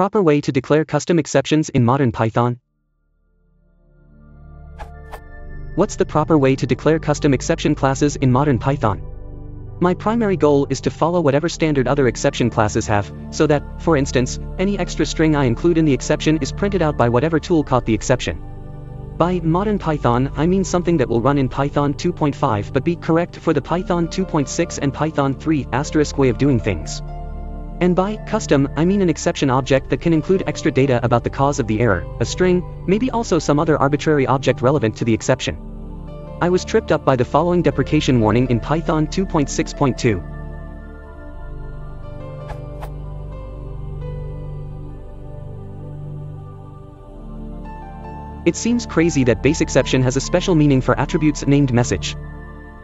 proper way to declare custom exceptions in modern Python? What's the proper way to declare custom exception classes in modern Python? My primary goal is to follow whatever standard other exception classes have, so that, for instance, any extra string I include in the exception is printed out by whatever tool caught the exception. By modern Python, I mean something that will run in Python 2.5 but be correct for the Python 2.6 and Python 3 asterisk way of doing things. And by custom, I mean an exception object that can include extra data about the cause of the error, a string, maybe also some other arbitrary object relevant to the exception. I was tripped up by the following deprecation warning in Python 2.6.2. It seems crazy that base exception has a special meaning for attributes named message.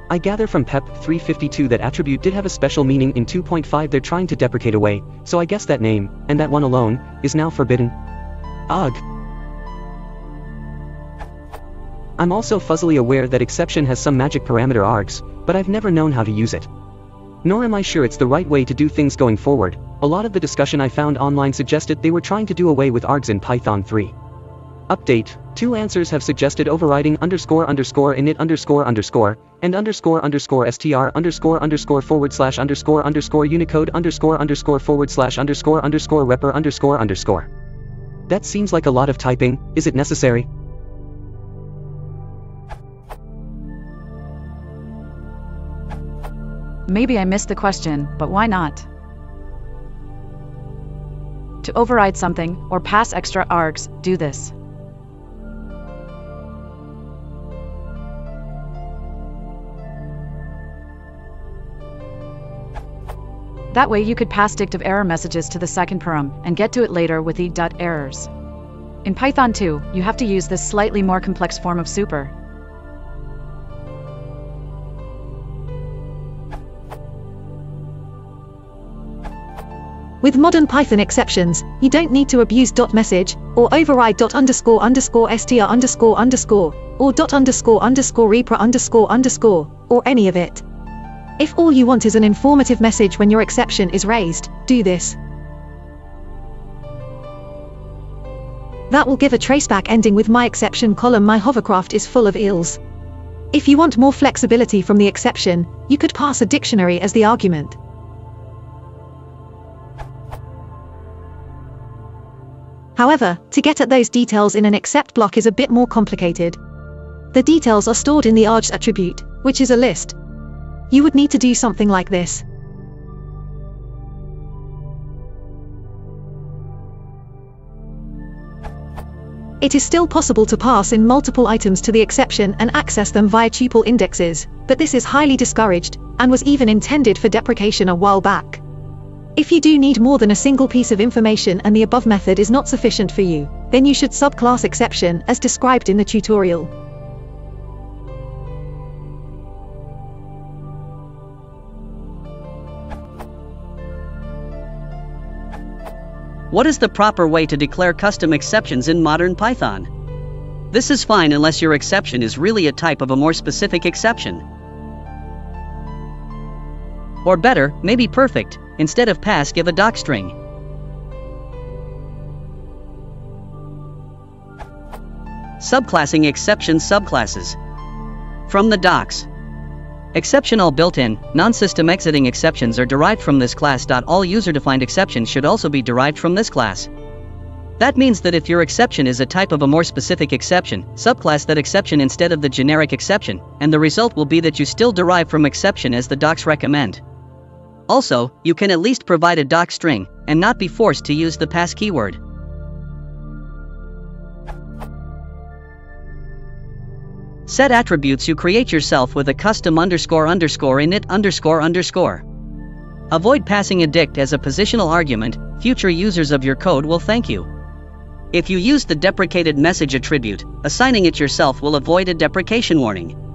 I gather from PEP 352 that attribute did have a special meaning in 2.5 they're trying to deprecate away, so I guess that name, and that one alone, is now forbidden. Ugh. I'm also fuzzily aware that exception has some magic parameter args, but I've never known how to use it. Nor am I sure it's the right way to do things going forward, a lot of the discussion I found online suggested they were trying to do away with args in Python 3. Update, two answers have suggested overriding underscore underscore init underscore underscore, and underscore underscore str underscore underscore forward slash underscore underscore unicode underscore underscore forward slash underscore underscore repr underscore underscore. That seems like a lot of typing, is it necessary? Maybe I missed the question, but why not? To override something, or pass extra args, do this. That way you could pass dict of error messages to the second param and get to it later with the .errors. In Python 2, you have to use this slightly more complex form of super. With modern Python exceptions, you don't need to abuse .message, or override underscore underscore str underscore underscore, or underscore underscore repr underscore underscore, or any of it. If all you want is an informative message when your exception is raised, do this. That will give a traceback ending with my exception column my hovercraft is full of eels. If you want more flexibility from the exception, you could pass a dictionary as the argument. However, to get at those details in an except block is a bit more complicated. The details are stored in the args attribute, which is a list, you would need to do something like this. It is still possible to pass in multiple items to the exception and access them via tuple indexes, but this is highly discouraged, and was even intended for deprecation a while back. If you do need more than a single piece of information and the above method is not sufficient for you, then you should subclass exception as described in the tutorial. What is the proper way to declare custom exceptions in modern Python? This is fine unless your exception is really a type of a more specific exception. Or better, maybe perfect, instead of pass give a docstring. Subclassing exception subclasses. From the docs. Exceptional built-in, non-system exiting exceptions are derived from this class. All user-defined exceptions should also be derived from this class. That means that if your exception is a type of a more specific exception, subclass that exception instead of the generic exception, and the result will be that you still derive from exception as the docs recommend. Also, you can at least provide a doc string, and not be forced to use the pass keyword. Set attributes you create yourself with a custom underscore underscore init underscore underscore. Avoid passing a dict as a positional argument, future users of your code will thank you. If you use the deprecated message attribute, assigning it yourself will avoid a deprecation warning.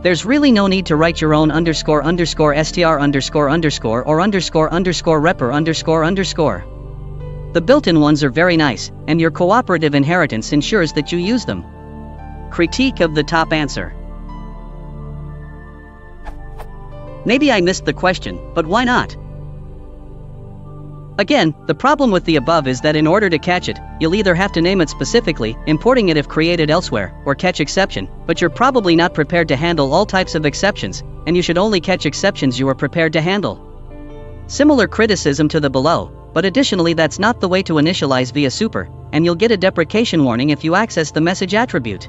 There's really no need to write your own underscore underscore str underscore underscore or underscore underscore underscore underscore. The built-in ones are very nice, and your cooperative inheritance ensures that you use them. Critique of the top answer. Maybe I missed the question, but why not? Again, the problem with the above is that in order to catch it, you'll either have to name it specifically, importing it if created elsewhere, or catch exception, but you're probably not prepared to handle all types of exceptions, and you should only catch exceptions you are prepared to handle. Similar criticism to the below, but additionally that's not the way to initialize via super, and you'll get a deprecation warning if you access the message attribute.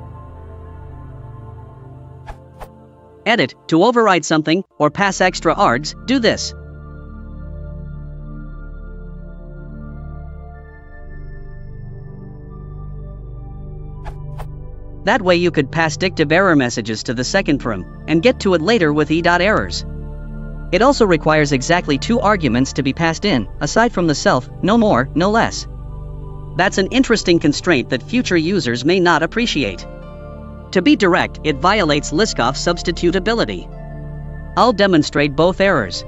Edit, to override something, or pass extra args, do this. That way you could pass dict of error messages to the second param, and get to it later with e.errors. It also requires exactly two arguments to be passed in, aside from the self, no more, no less. That's an interesting constraint that future users may not appreciate. To be direct, it violates Liskov substitutability. I'll demonstrate both errors.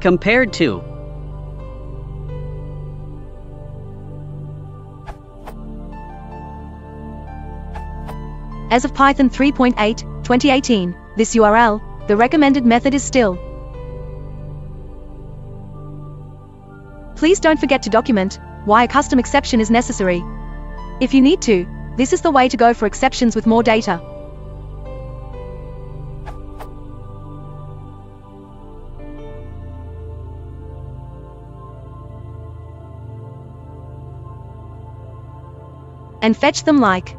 Compared to As of Python 3.8, 2018, this URL, the recommended method is still. Please don't forget to document why a custom exception is necessary. If you need to, this is the way to go for exceptions with more data. And fetch them like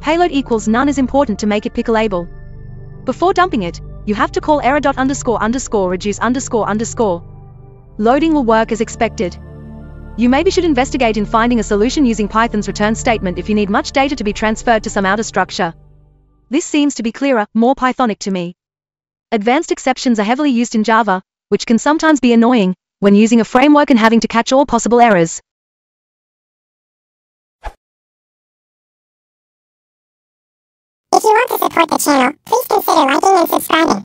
Payload equals none is important to make it pickleable. Before dumping it, you have to call error dot underscore underscore reduce underscore underscore. Loading will work as expected. You maybe should investigate in finding a solution using Python's return statement if you need much data to be transferred to some outer structure. This seems to be clearer, more Pythonic to me. Advanced exceptions are heavily used in Java, which can sometimes be annoying when using a framework and having to catch all possible errors. If you want to support the channel, please consider liking and subscribing.